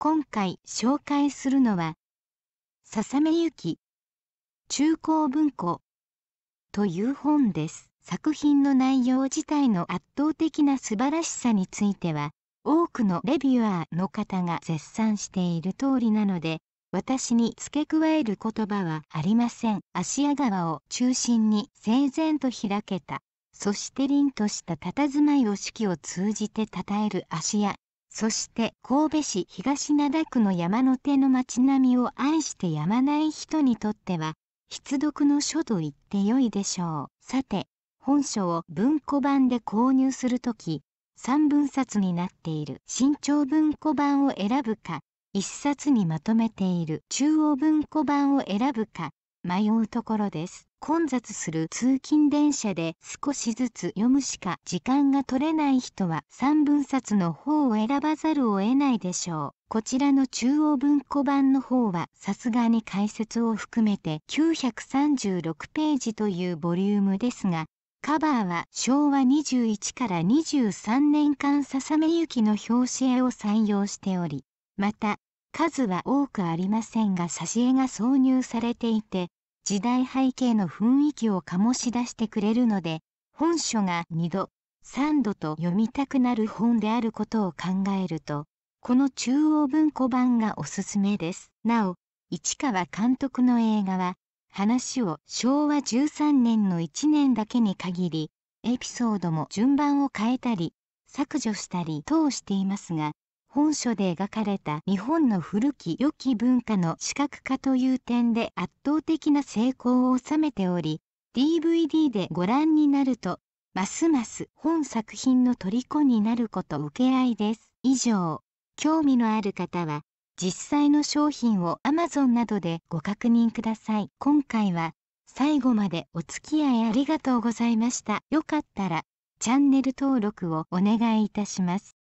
今回紹介するのは、笹目ゆき、中高文庫という本です。作品の内容自体の圧倒的な素晴らしさについては、多くのレビュアーの方が絶賛している通りなので、私に付け加える言葉はありません。芦屋川を中心に整然と開けた、そして凛とした佇まいを四季を通じて称える芦屋。そして神戸市東灘区の山の手の街並みを愛してやまない人にとっては、必読の書と言ってよいでしょう。さて、本書を文庫版で購入するとき、3分冊になっている新潮文庫版を選ぶか、1冊にまとめている中央文庫版を選ぶか、迷うところです。混雑する通勤電車で少しずつ読むしか時間が取れない人は3分冊の方を選ばざるを得ないでしょう。こちらの中央文庫版の方はさすがに解説を含めて936ページというボリュームですが、カバーは昭和21から23年間笹目ゆきの表紙絵を採用しており、また、数は多くありませんが挿絵が挿入されていて、時代背景の雰囲気を醸し出してくれるので、本書が2度、3度と読みたくなる本であることを考えると、この中央文庫版がおすすめです。なお、市川監督の映画は、話を昭和13年の1年だけに限り、エピソードも順番を変えたり、削除したり等していますが、本書で描かれた日本の古き良き文化の視覚化という点で圧倒的な成功を収めており、DVD でご覧になると、ますます本作品の虜になること受け合いです。以上、興味のある方は、実際の商品を Amazon などでご確認ください。今回は最後までお付き合いありがとうございました。よかったらチャンネル登録をお願いいたします。